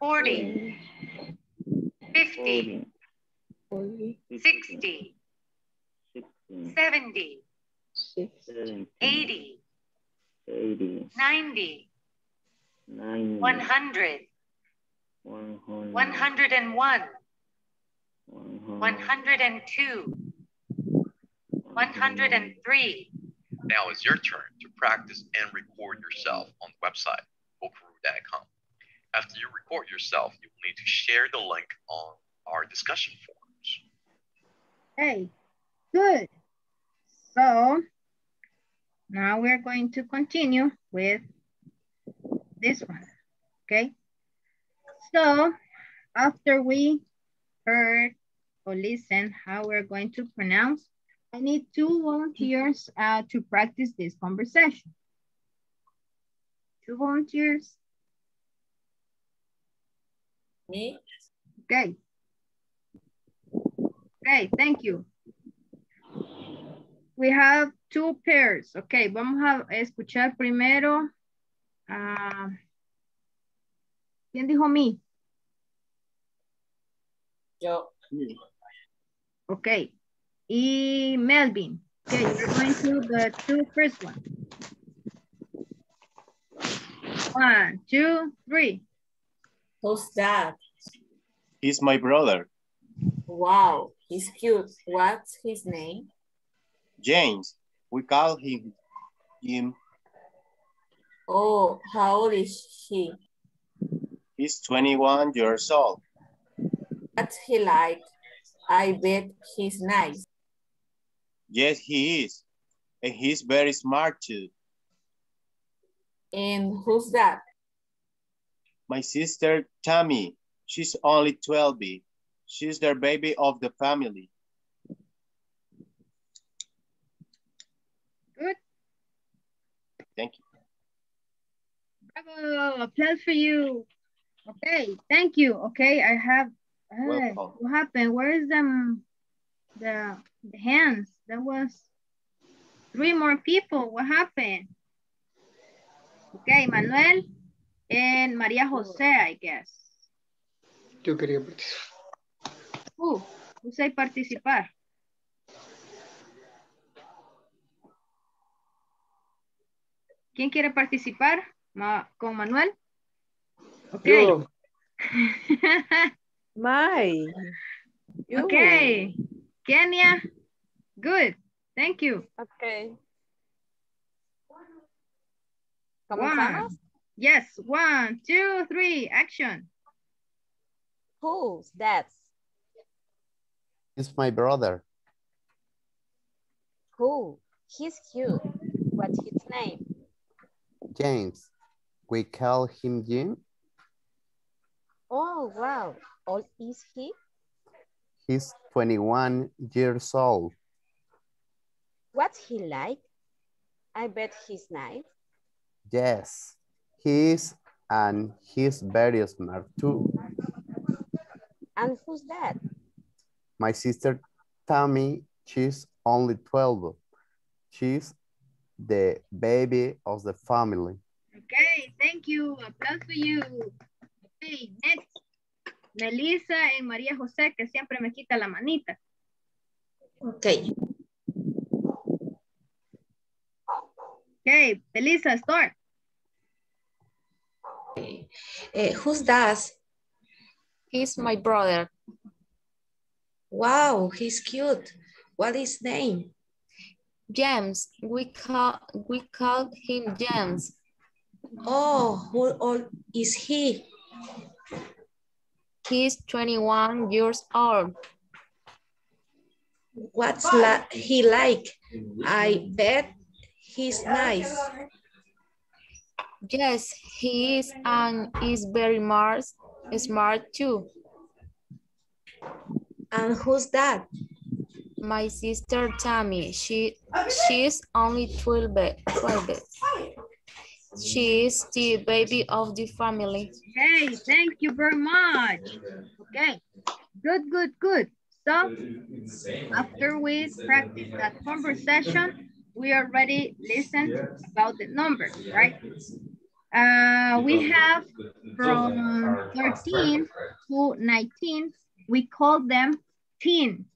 40, 50, 60, 70, 70, 80, 80, 90, 90, 100, 100, 101, 100, 102, 103, Now it's your turn to practice and record yourself on the website, bokaru.com. After you record yourself, you will need to share the link on our discussion forums. Okay, good. So now we're going to continue with this one, okay? So after we heard or listen how we're going to pronounce, I need two volunteers uh, to practice this conversation. Two volunteers. Me. Okay. Okay, thank you. We have two pairs. Okay, vamos a escuchar primero. ah, ¿Quién dijo mí? Yo. Okay. Y Melvin. Okay, you're going to the two first one. One, two, three. Who's that? He's my brother, Wow, he's cute. What's his name? James. We call him Jim. Oh, how old is he? He's 21 years old. What's he like? I bet he's nice. Yes, he is. And he's very smart too. And who's that? My sister Tammy, she's only 12. She's the baby of the family. Good. Thank you. Bravo, applause for you. Okay, thank you. Okay, I have, hey, Welcome. what happened? Where is them, um, the, the hands? There was three more people. What happened? Okay, Manuel and Maria Jose, I guess. Yo quería participar. Uh, usted participar. ¿Quién quiere participar? Ma- ¿Con Manuel? Ok. Yo, May. You. Okay. Kenya. Good. Thank you. Ok. One. ¿Comenzamos? Yes. One, two, three. Action. Who's that? It's my brother. Who? He's cute. What's his name? James. We call him Jim. Oh, wow. Old is he? He's 21 years old. What's he like? I bet he's nice. Yes, he is, and he's very smart too. And who's that? My sister Tammy, she's only 12. She's the baby of the family. Okay. Thank you. Applause for you. Okay. Next. Melissa and María José, que siempre me quita la manita. Okay. Okay. Melissa, start. Uh, who's that? He's my brother. Wow, he's cute. What is his name? James. We call we call him James. Oh, how old is he? He's 21 years old. What's la he like? I bet he's nice. Yes, he is and is very smart, smart too. And who's that? My sister Tammy, she she's only 12, 12. She is the baby of the family. Hey, Thank you very much. Okay. Good, good, good. So after we practice that conversation, we already listened about the numbers, right? Uh, we have from 13 to 19, we call them teen.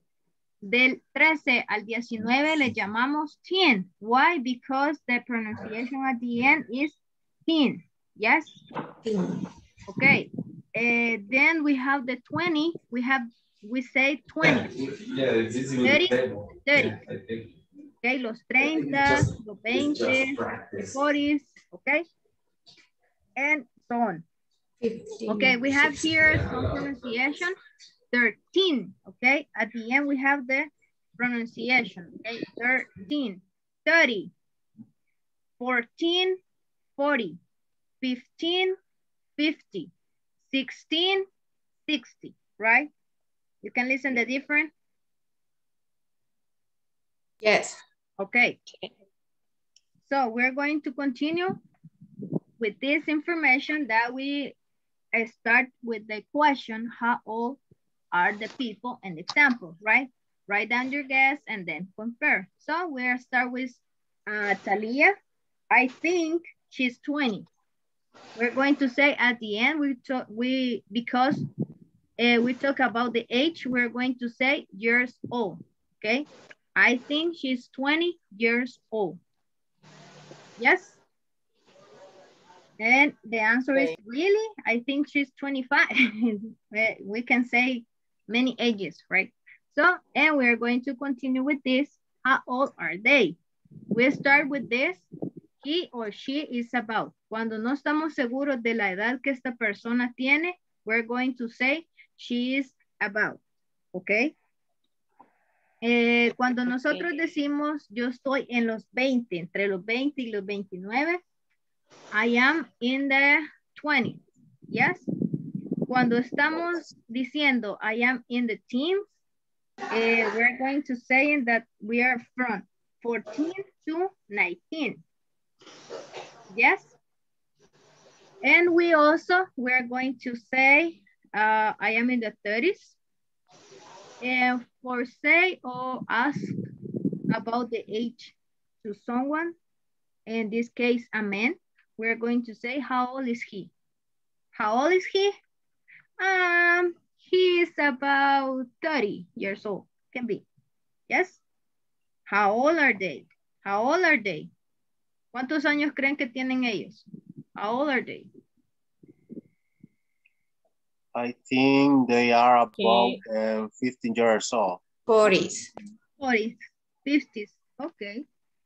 Del 13 al 19 le llamamos teen. Why? Because the pronunciation at the end is teen. Yes? Okay. Uh, then we have the 20. We have, we say 20. 30, 30. Okay, los 30, los 20, los 40, okay? And so on. Okay, we have here some pronunciation. 13, okay? At the end, we have the pronunciation, okay? 13, 30, 14, 40, 15, 50, 16, 60, right? You can listen the different. Yes. Okay. So we're going to continue with this information that we start with the question, how old are the people and example, right? Write down your guess and then compare. So we'll start with uh, Talia. I think she's 20. We're going to say at the end, we talk, we because uh, we talk about the age, we're going to say years old, okay? I think she's 20 years old. Yes? And the answer is really, I think she's 25. we we can say many ages, right? So, and we're going to continue with this. How old are they? We start with this. He or she is about. Cuando no estamos seguros de la edad que esta persona tiene, we're going to say she is about. ¿Ok? Eh, cuando nosotros decimos yo estoy en los 20, entre los 20 y los 29, I am in the 20. Yes? Cuando estamos diciendo I am in the teens, eh, we're going to say that we are from 14 to 19. Yes? And we also, we're going to say uh, I am in the 30s. And for say or ask about the age to someone, in this case, a man, we're going to say, how old is he? How old is he? Um, he is about 30 years old, can be. Yes? How old are they? How old are they? ¿Cuántos años creen que tienen ellos? How old are they? I think they are about uh, 15 years old. 40s. 40s, 50s, okay.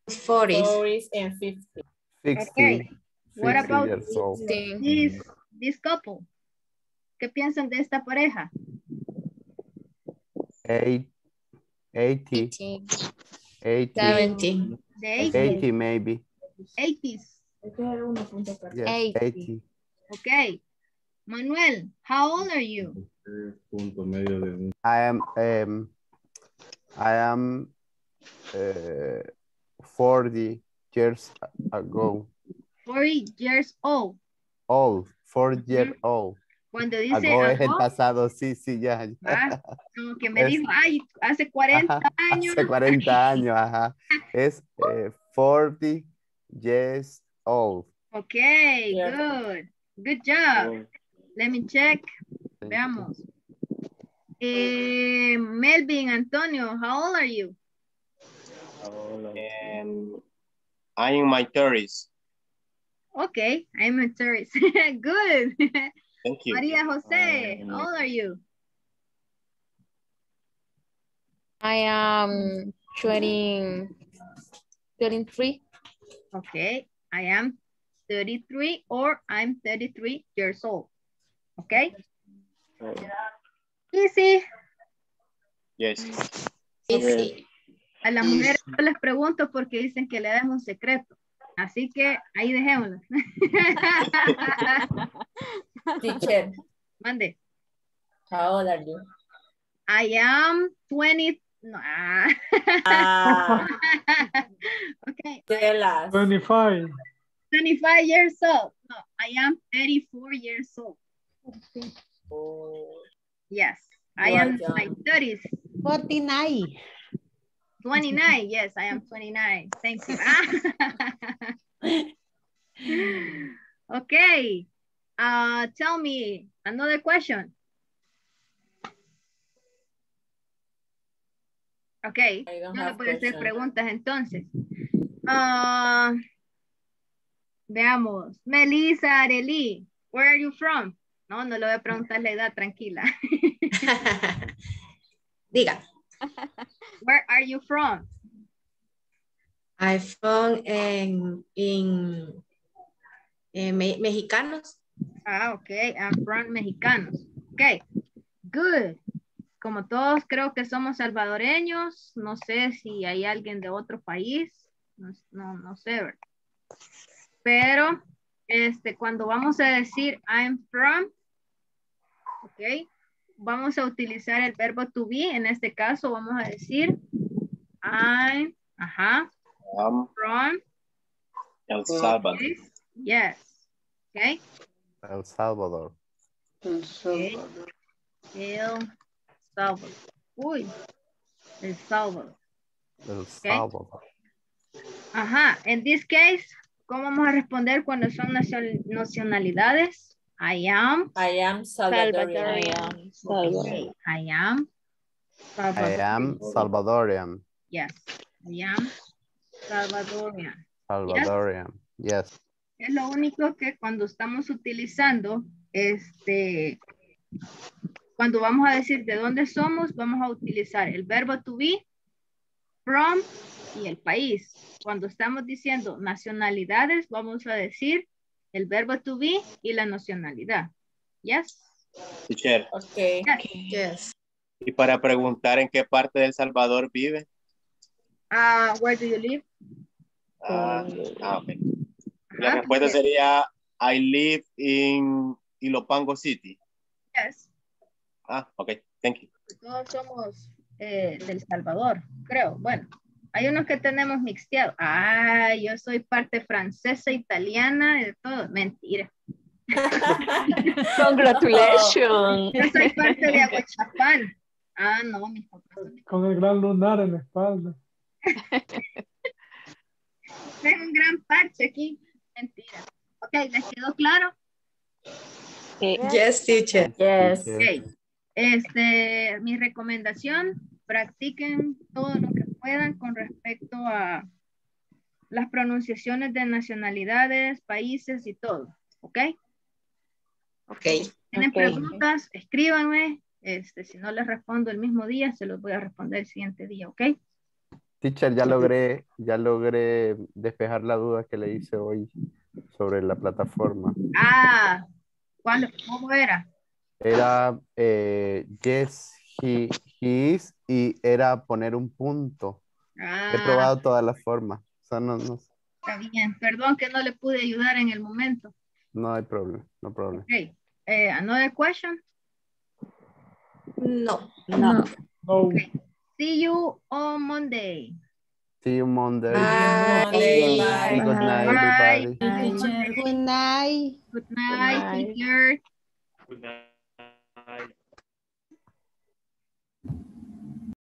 40s. 40s and 50s. 60, Okay. What about years old. this, this couple? ¿Qué piensan de esta pareja? Eight, 80, 80, 70. The 80s. 80 maybe. 80s. Yes, 80. 80. Okay. Manuel, how old are you? I am um I am uh, 40 years ago. 40 years old. Old, 4 years old. Cuando dice Ago es el pasado, sí, sí, ya. ya. ah, como que me Es- dijo, ay, hace 40 Ajá, años. Hace 40 años, ajá. Es eh, 40 years old. Okay, Yeah. good. Good job. Let me check. Veamos. Eh, Melvin Antonio, how old are you? Um, I'm in my 30s. Okay, I'm a tourist. Good. Thank you. Maria Jose, how old are you? I am 20, 33. Okay, I am 33 or I'm 33 years old. Okay, easy. Yes. Easy. A las mujeres no les pregunto porque dicen que le damos un secreto. Así que ahí dejémoslo. Teacher, Mande. how old are you? I am 20. No, ah. Ah. okay. Tell us. 25. 25 years old. No, I am 34 years old. Yes, I You are am young. my 30s. 49. 29, yes, I am 29. Thank you. okay, uh, tell me another question. Don't no me have puede hacer preguntas entonces. Ah, veamos, Melissa Areli, where are you from? No, no le voy a preguntar la edad, tranquila. Diga. Where are you from? I from in, mexicanos. Ah, ok, I'm from Mexicanos. Ok, good. Como todos creo que somos salvadoreños, no sé si hay alguien de otro país, no, no, no sé, ¿verdad? Pero este, cuando vamos a decir I'm from, ok, vamos a utilizar el verbo to be. En este caso vamos a decir I'm, ajá, Um, from, El Salvador. yes, ok. El Salvador. El Salvador. El Salvador. Uy, El Salvador. El Salvador. Ajá, en this case, ¿cómo vamos a responder cuando son nacio- nacionalidades? I am. I am Salvadorian. Okay, I am. I am Salvadorian. Yes, I am Salvadorian. Salvadorian. Yes. Es lo único que cuando estamos utilizando, este, cuando vamos a decir de dónde somos, vamos a utilizar el verbo to be, from y el país. Cuando estamos diciendo nacionalidades, vamos a decir el verbo to be y la nacionalidad. Yes. Teacher. Okay. Yes. Y para preguntar en qué parte de El Salvador vive. Ah, where do you live? Ah, ah, ok. La respuesta yes. sería I live in Ilopango City. Yes. Ah, ok. Thank you. Todos somos eh, del Salvador, creo. Bueno, hay unos que tenemos mixteado. Ah, yo soy parte francesa, italiana, de todo. Mentira. Congratulations. Yo soy parte de Aguachapán. Ah, no, mis papás Con el gran lunar en la espalda. Tengo un gran parche aquí. Mentira. Ok, ¿les quedó claro? Yes, teacher. Yes. Ok. Este, mi recomendación, practiquen todo lo que puedan con respecto a las pronunciaciones de nacionalidades, países y todo. ¿Ok? Ok. Tienen Ok. preguntas, escríbanme. Este, si no les respondo el mismo día, se los voy a responder el siguiente día, ¿ok? Teacher, ya logré, ya logré despejar la duda que le hice hoy sobre la plataforma. Ah, ¿cuál, ¿cómo era? Era eh, yes, he, he is y era poner un punto. Ah, He probado todas las formas. O sea, no, no, está bien. Perdón que no le pude ayudar en el momento. no hay problema, no problema. Ok. Eh, another question. No. No. No. See you on Monday. See you Monday. Monday, bye. Good night, Bye. everybody. Good night. Good night, night. teacher. Good night.